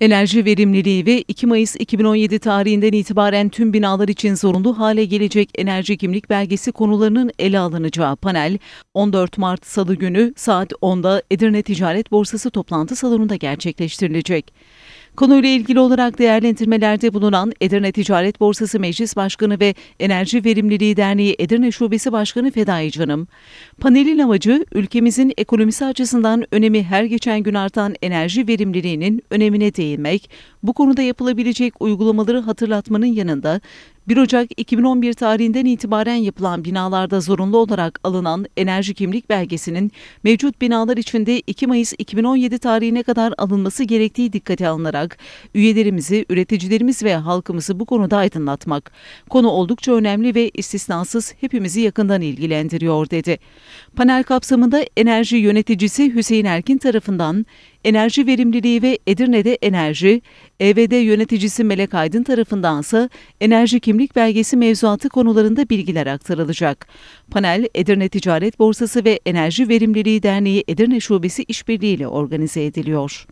Enerji verimliliği ve 2 Mayıs 2017 tarihinden itibaren tüm binalar için zorunlu hale gelecek enerji kimlik belgesi konularının ele alınacağı panel 14 Mart Salı günü saat 10'da Edirne Ticaret Borsası toplantı salonunda gerçekleştirilecek. Konuyla ilgili olarak değerlendirmelerde bulunan Edirne Ticaret Borsası Meclis Başkanı ve Enerji Verimliliği Derneği Edirne Şubesi Başkanı Fedai Canım, panelin amacı ülkemizin ekonomisi açısından önemi her geçen gün artan enerji verimliliğinin önemine değinmek, bu konuda yapılabilecek uygulamaları hatırlatmanın yanında 1 Ocak 2011 tarihinden itibaren yapılan binalarda zorunlu olarak alınan enerji kimlik belgesinin mevcut binalar içinde 2 Mayıs 2017 tarihine kadar alınması gerektiği dikkate alınarak üyelerimizi, üreticilerimiz ve halkımızı bu konuda aydınlatmak. Konu oldukça önemli ve istisnasız hepimizi yakından ilgilendiriyor dedi. Panel kapsamında enerji yöneticisi Hüseyin Erkin tarafından enerji verimliliği ve Edirne'de enerji, EVD yöneticisi Melek Aydın tarafındansa enerji kimlik belgesi mevzuatı konularında bilgiler aktarılacak. Panel, Edirne Ticaret Borsası ve Enerji Verimliliği Derneği Edirne Şubesi işbirliğiyle organize ediliyor.